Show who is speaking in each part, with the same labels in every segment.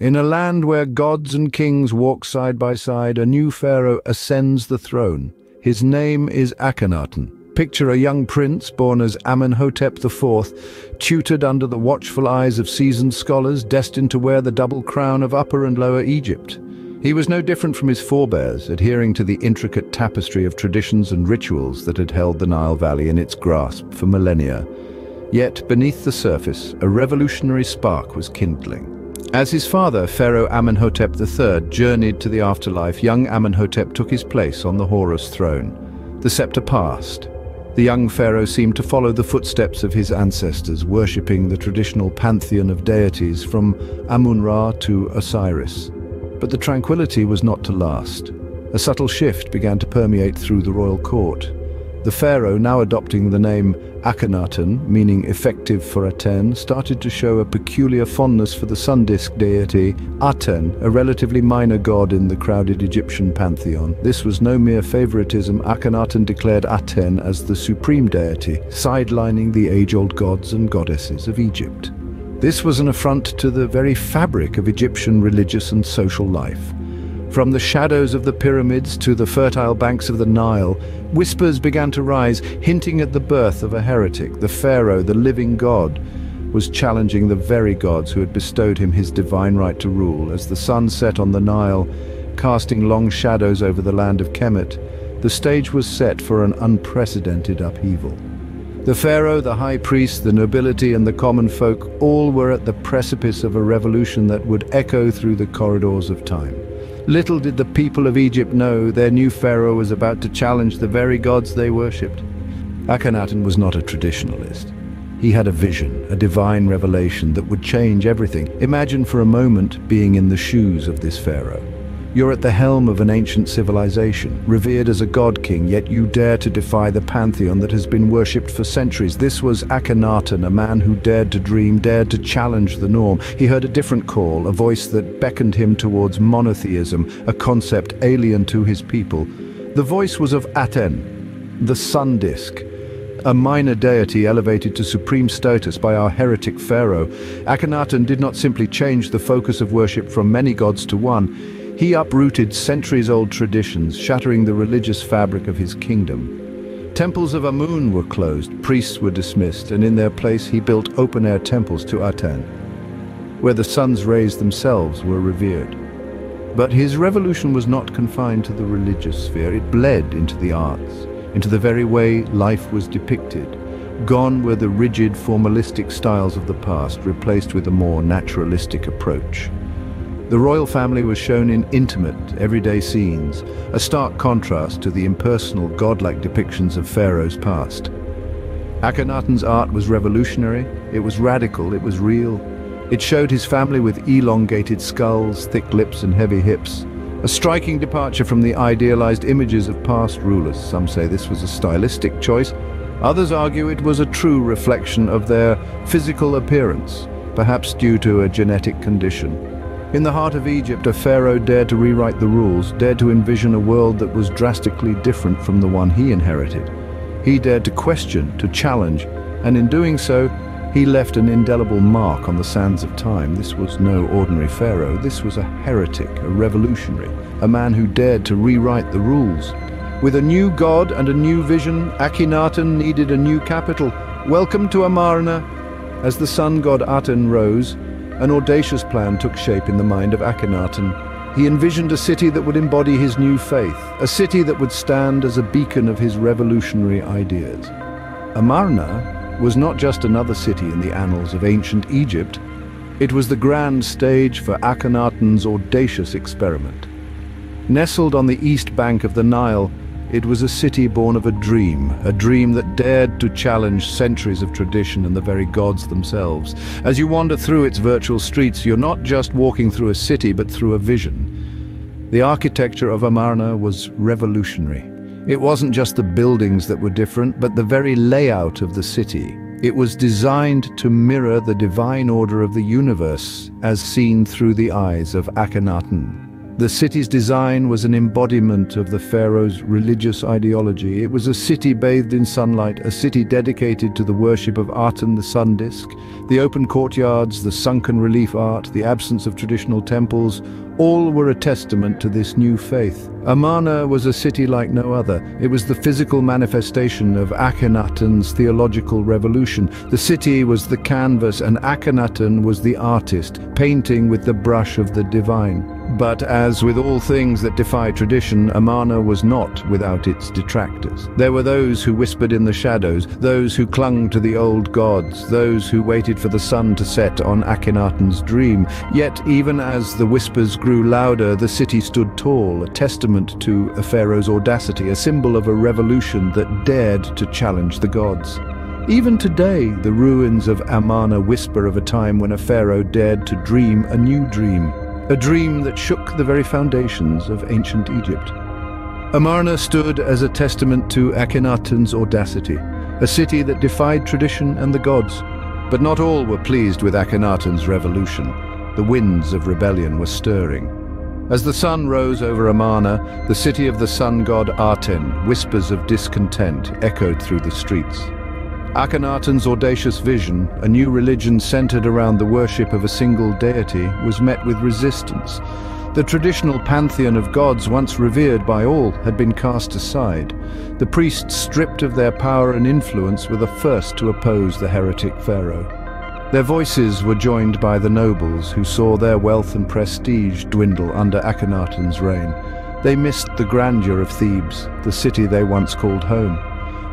Speaker 1: In a land where gods and kings walk side by side, a new pharaoh ascends the throne. His name is Akhenaten. Picture a young prince born as Amenhotep IV, tutored under the watchful eyes of seasoned scholars, destined to wear the double crown of Upper and Lower Egypt. He was no different from his forebears, adhering to the intricate tapestry of traditions and rituals that had held the Nile Valley in its grasp for millennia. Yet, beneath the surface, a revolutionary spark was kindling. As his father, Pharaoh Amenhotep III, journeyed to the afterlife, young Amenhotep took his place on the Horus throne. The scepter passed. The young pharaoh seemed to follow the footsteps of his ancestors, worshipping the traditional pantheon of deities from Amun-Ra to Osiris. But the tranquility was not to last. A subtle shift began to permeate through the royal court. The pharaoh, now adopting the name Akhenaten, meaning effective for Aten, started to show a peculiar fondness for the sun disk deity Aten, a relatively minor god in the crowded Egyptian pantheon. This was no mere favoritism, Akhenaten declared Aten as the supreme deity, sidelining the age-old gods and goddesses of Egypt. This was an affront to the very fabric of Egyptian religious and social life. From the shadows of the pyramids to the fertile banks of the Nile, whispers began to rise, hinting at the birth of a heretic. The pharaoh, the living god, was challenging the very gods who had bestowed him his divine right to rule. As the sun set on the Nile, casting long shadows over the land of Kemet, the stage was set for an unprecedented upheaval. The pharaoh, the high priest, the nobility and the common folk all were at the precipice of a revolution that would echo through the corridors of time. Little did the people of Egypt know their new pharaoh was about to challenge the very gods they worshipped. Akhenaten was not a traditionalist. He had a vision, a divine revelation that would change everything. Imagine for a moment being in the shoes of this pharaoh. You're at the helm of an ancient civilization, revered as a god-king, yet you dare to defy the pantheon that has been worshipped for centuries. This was Akhenaten, a man who dared to dream, dared to challenge the norm. He heard a different call, a voice that beckoned him towards monotheism, a concept alien to his people. The voice was of Aten, the sun disk, a minor deity elevated to supreme status by our heretic pharaoh. Akhenaten did not simply change the focus of worship from many gods to one, he uprooted centuries-old traditions, shattering the religious fabric of his kingdom. Temples of Amun were closed, priests were dismissed, and in their place he built open-air temples to Aten, where the sun's rays themselves were revered. But his revolution was not confined to the religious sphere, it bled into the arts, into the very way life was depicted. Gone were the rigid, formalistic styles of the past, replaced with a more naturalistic approach. The royal family was shown in intimate, everyday scenes, a stark contrast to the impersonal, godlike depictions of Pharaoh's past. Akhenaten's art was revolutionary, it was radical, it was real. It showed his family with elongated skulls, thick lips and heavy hips. A striking departure from the idealized images of past rulers. Some say this was a stylistic choice. Others argue it was a true reflection of their physical appearance, perhaps due to a genetic condition. In the heart of Egypt, a pharaoh dared to rewrite the rules, dared to envision a world that was drastically different from the one he inherited. He dared to question, to challenge, and in doing so, he left an indelible mark on the sands of time. This was no ordinary pharaoh, this was a heretic, a revolutionary, a man who dared to rewrite the rules. With a new god and a new vision, Akhenaten needed a new capital. Welcome to Amarna. As the sun god Aten rose, an audacious plan took shape in the mind of Akhenaten. He envisioned a city that would embody his new faith, a city that would stand as a beacon of his revolutionary ideas. Amarna was not just another city in the annals of ancient Egypt, it was the grand stage for Akhenaten's audacious experiment. Nestled on the east bank of the Nile, it was a city born of a dream, a dream that dared to challenge centuries of tradition and the very gods themselves. As you wander through its virtual streets, you're not just walking through a city, but through a vision. The architecture of Amarna was revolutionary. It wasn't just the buildings that were different, but the very layout of the city. It was designed to mirror the divine order of the universe as seen through the eyes of Akhenaten. The city's design was an embodiment of the pharaoh's religious ideology. It was a city bathed in sunlight, a city dedicated to the worship of Aten, the sun disk. The open courtyards, the sunken relief art, the absence of traditional temples, all were a testament to this new faith. Amarna was a city like no other. It was the physical manifestation of Akhenaten's theological revolution. The city was the canvas and Akhenaten was the artist, painting with the brush of the divine. But as with all things that defy tradition, Amarna was not without its detractors. There were those who whispered in the shadows, those who clung to the old gods, those who waited for the sun to set on Akhenaten's dream. Yet even as the whispers grew louder, the city stood tall, a testament to a pharaoh's audacity, a symbol of a revolution that dared to challenge the gods. Even today, the ruins of Amarna whisper of a time when a pharaoh dared to dream a new dream, a dream that shook the very foundations of ancient Egypt. Amarna stood as a testament to Akhenaten's audacity, a city that defied tradition and the gods. But not all were pleased with Akhenaten's revolution. The winds of rebellion were stirring. As the sun rose over Amarna, the city of the sun god Aten, whispers of discontent echoed through the streets. Akhenaten's audacious vision, a new religion centered around the worship of a single deity, was met with resistance. The traditional pantheon of gods once revered by all had been cast aside. The priests stripped of their power and influence were the first to oppose the heretic pharaoh. Their voices were joined by the nobles who saw their wealth and prestige dwindle under Akhenaten's reign. They missed the grandeur of Thebes, the city they once called home.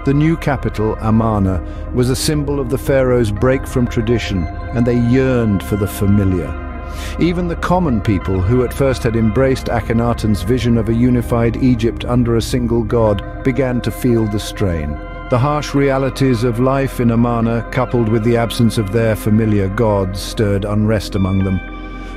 Speaker 1: The new capital, Amarna, was a symbol of the pharaoh's break from tradition, and they yearned for the familiar. Even the common people, who at first had embraced Akhenaten's vision of a unified Egypt under a single god, began to feel the strain. The harsh realities of life in Amarna, coupled with the absence of their familiar gods, stirred unrest among them.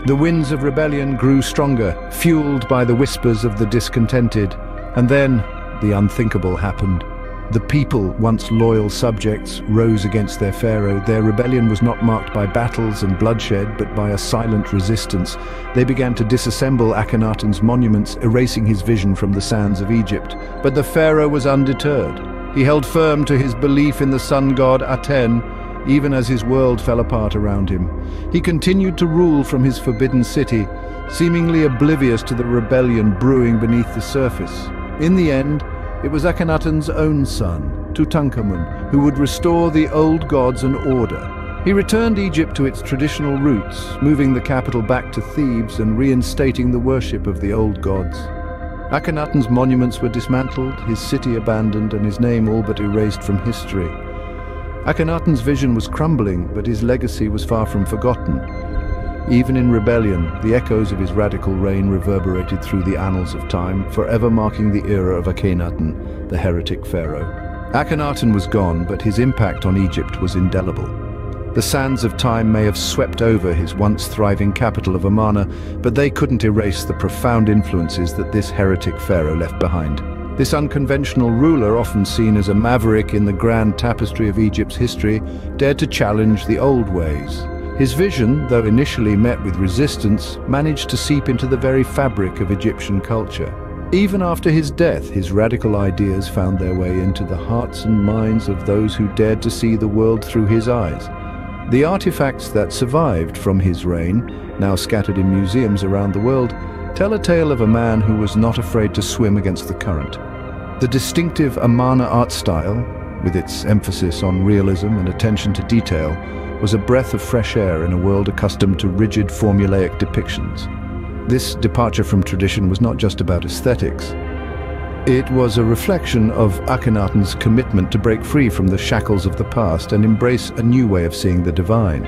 Speaker 1: The winds of rebellion grew stronger, fueled by the whispers of the discontented. And then, the unthinkable happened. The people, once loyal subjects, rose against their pharaoh. Their rebellion was not marked by battles and bloodshed, but by a silent resistance. They began to disassemble Akhenaten's monuments, erasing his vision from the sands of Egypt. But the pharaoh was undeterred. He held firm to his belief in the sun god Aten, even as his world fell apart around him. He continued to rule from his forbidden city, seemingly oblivious to the rebellion brewing beneath the surface. In the end, it was Akhenaten's own son, Tutankhamun, who would restore the old gods and order. He returned Egypt to its traditional roots, moving the capital back to Thebes and reinstating the worship of the old gods. Akhenaten's monuments were dismantled, his city abandoned, and his name all but erased from history. Akhenaten's vision was crumbling, but his legacy was far from forgotten. Even in rebellion, the echoes of his radical reign reverberated through the annals of time, forever marking the era of Akhenaten, the heretic pharaoh. Akhenaten was gone, but his impact on Egypt was indelible. The sands of time may have swept over his once thriving capital of Amarna, but they couldn't erase the profound influences that this heretic pharaoh left behind. This unconventional ruler, often seen as a maverick in the grand tapestry of Egypt's history, dared to challenge the old ways, his vision, though initially met with resistance, managed to seep into the very fabric of Egyptian culture. Even after his death, his radical ideas found their way into the hearts and minds of those who dared to see the world through his eyes. The artifacts that survived from his reign, now scattered in museums around the world, tell a tale of a man who was not afraid to swim against the current. The distinctive Amarna art style, with its emphasis on realism and attention to detail, was a breath of fresh air in a world accustomed to rigid formulaic depictions. This departure from tradition was not just about aesthetics. It was a reflection of Akhenaten's commitment to break free from the shackles of the past and embrace a new way of seeing the divine.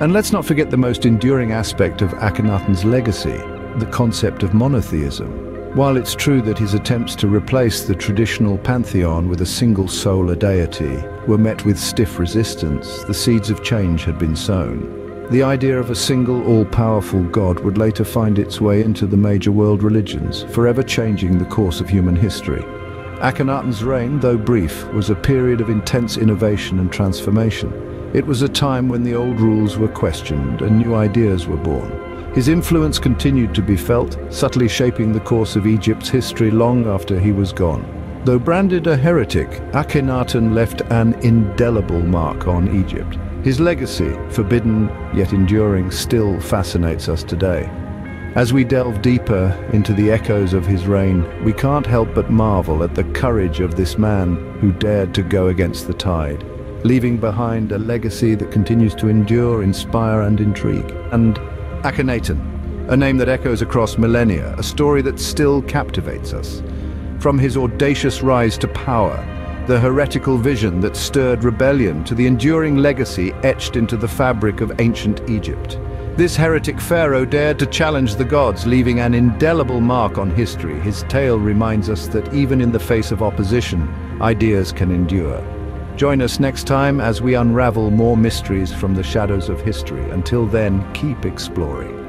Speaker 1: And let's not forget the most enduring aspect of Akhenaten's legacy, the concept of monotheism. While it's true that his attempts to replace the traditional pantheon with a single solar deity were met with stiff resistance, the seeds of change had been sown. The idea of a single, all-powerful God would later find its way into the major world religions, forever changing the course of human history. Akhenaten's reign, though brief, was a period of intense innovation and transformation. It was a time when the old rules were questioned and new ideas were born. His influence continued to be felt, subtly shaping the course of Egypt's history long after he was gone. Though branded a heretic, Akhenaten left an indelible mark on Egypt. His legacy, forbidden yet enduring, still fascinates us today. As we delve deeper into the echoes of his reign, we can't help but marvel at the courage of this man who dared to go against the tide, leaving behind a legacy that continues to endure, inspire and intrigue. And Akhenaten, a name that echoes across millennia, a story that still captivates us. From his audacious rise to power, the heretical vision that stirred rebellion to the enduring legacy etched into the fabric of ancient Egypt. This heretic pharaoh dared to challenge the gods, leaving an indelible mark on history. His tale reminds us that even in the face of opposition, ideas can endure. Join us next time as we unravel more mysteries from the shadows of history. Until then, keep exploring.